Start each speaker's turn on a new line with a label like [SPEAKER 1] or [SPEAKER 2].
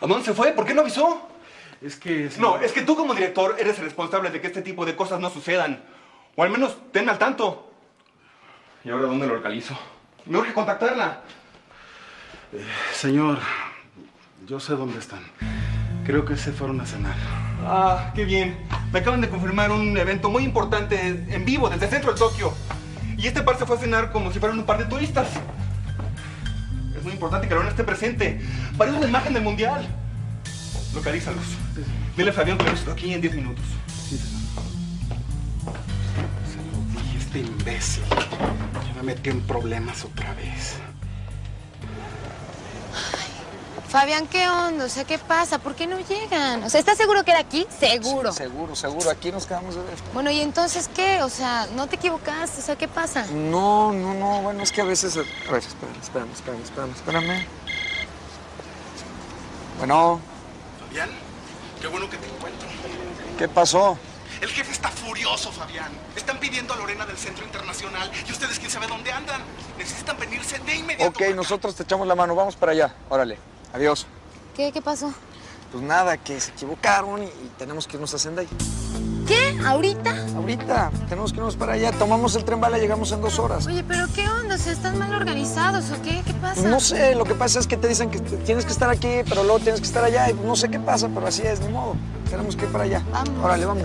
[SPEAKER 1] ¿A dónde se fue? ¿Por qué no avisó?
[SPEAKER 2] Es que...
[SPEAKER 1] No, es que tú como director eres el responsable de que este tipo de cosas no sucedan. O al menos tenme al tanto. ¿Y ahora dónde lo localizo? Me urge contactarla.
[SPEAKER 2] Señor, yo sé dónde están. Creo que se fueron a cenar.
[SPEAKER 1] Ah, qué bien. Me acaban de confirmar un evento muy importante en vivo desde el centro de Tokio. Y este par se fue a cenar como si fueran un par de turistas. Importante que Lorena esté presente. Para una imagen del mundial. Localízalos. Dile a Fabián que lo necesito aquí en 10 minutos.
[SPEAKER 2] Sí, señor. Se lo dije, este imbécil. Ya me metió en problemas otra vez.
[SPEAKER 3] Fabián, ¿qué onda? O sea, ¿qué pasa? ¿Por qué no llegan? O sea, ¿estás seguro que era aquí? Seguro.
[SPEAKER 4] Seguro, seguro. Aquí nos quedamos de ver.
[SPEAKER 3] Bueno, ¿y entonces qué? O sea, ¿no te equivocaste? O sea, ¿qué pasa?
[SPEAKER 4] No, no, no. Bueno, es que a veces... A ver, espérame, espérame, espérame, espérame, espérame. Bueno,
[SPEAKER 2] Fabián, qué bueno que te encuentro.
[SPEAKER 4] ¿qué pasó?
[SPEAKER 2] El jefe está furioso, Fabián. Están pidiendo a Lorena del Centro Internacional y ustedes quién sabe dónde andan. Necesitan venirse de inmediato.
[SPEAKER 4] Ok, nosotros te echamos la mano. Vamos para allá. Órale. Adiós.
[SPEAKER 3] ¿Qué? ¿Qué pasó?
[SPEAKER 4] Pues nada, que se equivocaron y, y tenemos que irnos a Sendai.
[SPEAKER 3] ¿Qué? ¿Ahorita?
[SPEAKER 4] Ahorita, tenemos que irnos para allá. Tomamos el tren bala, llegamos en dos horas.
[SPEAKER 3] Oye, ¿pero qué onda? O sea, ¿están mal organizados o qué? ¿Qué pasa?
[SPEAKER 4] Pues no sé, lo que pasa es que te dicen que tienes que estar aquí, pero luego tienes que estar allá. Y no sé qué pasa, pero así es, ni modo. Tenemos que ir para allá.
[SPEAKER 3] Vamos.
[SPEAKER 4] Órale, vamos.